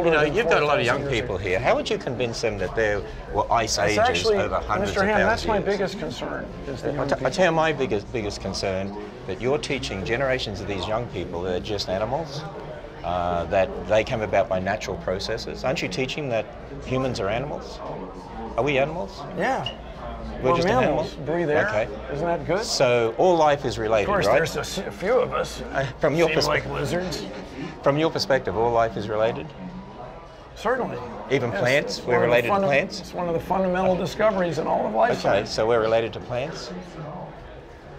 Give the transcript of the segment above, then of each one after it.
You know, you've got a lot of young people here. How would you convince them that there were ice ages actually, over hundreds Mr. of Ham, that's my biggest concern. I young t- I people. tell you my biggest biggest concern that you're teaching generations of these young people that are just animals, uh, that they come about by natural processes. Aren't you teaching that humans are animals? Are we animals? Yeah. We're We're just an mammals. animal? Breathe air. Okay. Isn't that good? So all life is related, of course, right? there's a few of us. Uh, from your seem like lizards. from your perspective, all life is related. Certainly. Even Yes, plants? We're related to plants? It's one of the fundamental discoveries in all of life Okay, science. so we're related to plants.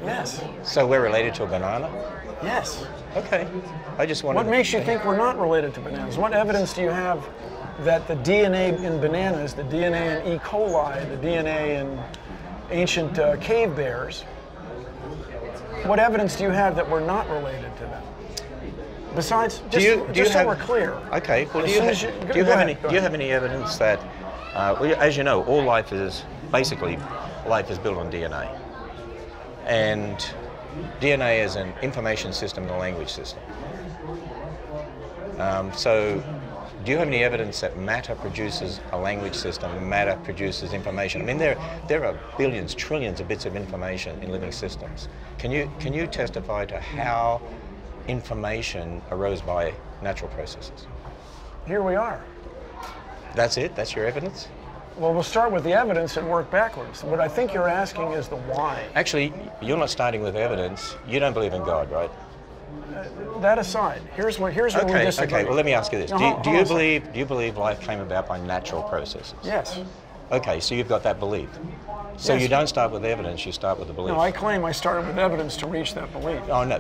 Yes. So we're related to a banana. Yes. Okay, I just wanted. What makes you think we're not related to bananas? What evidence do you have that the DNA in bananas, the DNA in E. coli, the DNA in ancient uh, cave bears, what evidence do you have that we're not related to them? Besides, just, do you, do you so have, we're clear. Okay. Well, do you, you- do you have ahead, any? Do you have any evidence that, uh, well, as you know, all life is basically life is built on DNA, and DNA is an information system and a language system. Um, so, do you have any evidence that matter produces a language system and matter produces information? I mean, there, there are billions, trillions of bits of information in living systems. Can you, can you testify to how information arose by natural processes? Here we are. That's it? That's your evidence? Well, we'll start with the evidence and work backwards. What I think you're asking is the why. Actually, you're not starting with evidence. You don't believe in God, right? Uh, that aside, here's what here's where we Okay, disagree. okay. Well, let me ask you this. No, Do hold- do hold you on a second. believe do you believe life came about by natural processes? Yes. Okay, so you've got that belief. So Yes. you don't start with evidence, you start with the belief. No, I claim I started with evidence to reach that belief. Oh no,